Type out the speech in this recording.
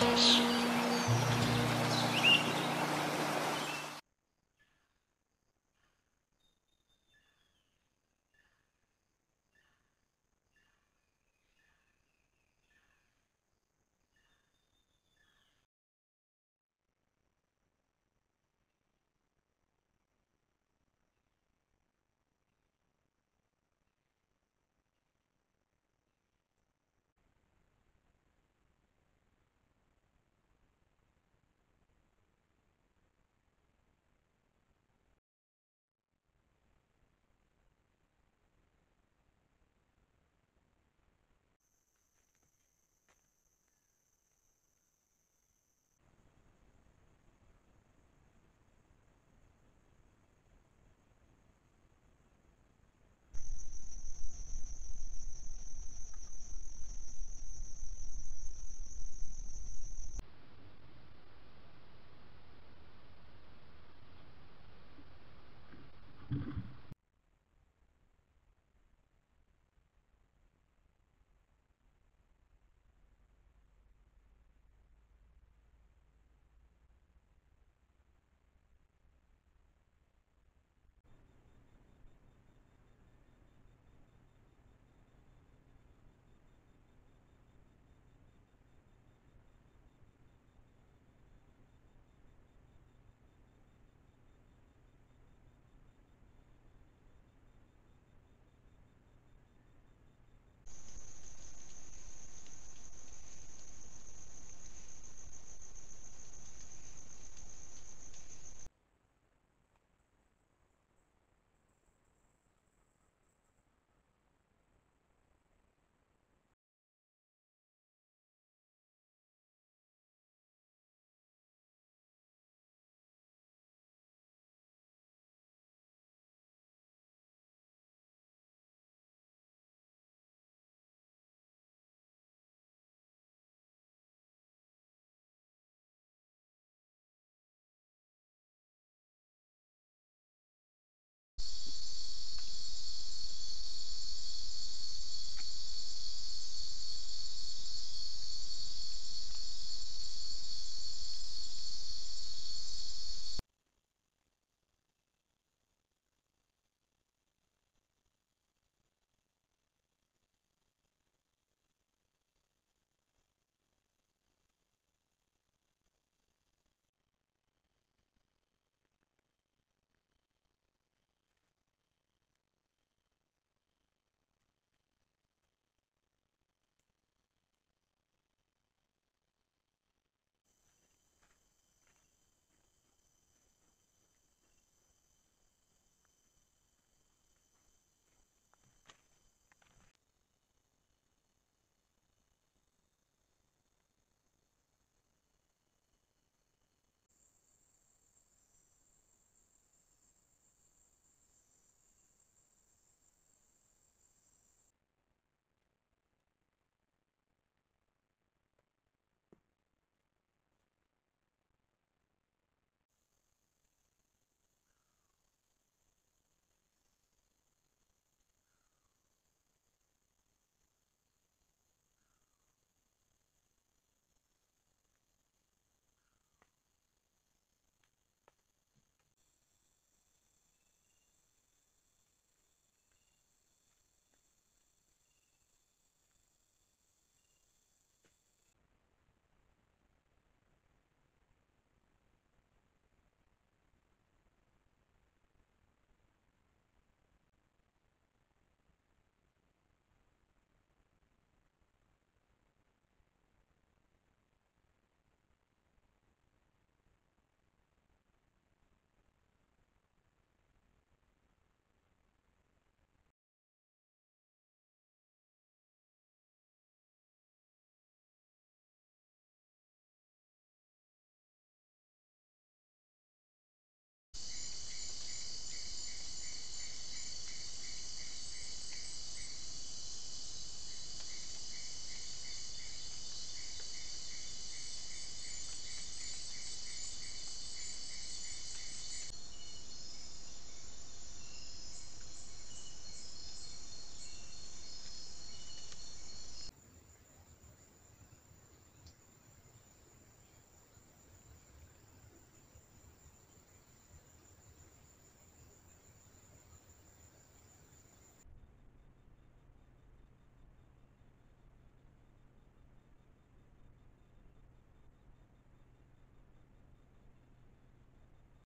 Yes.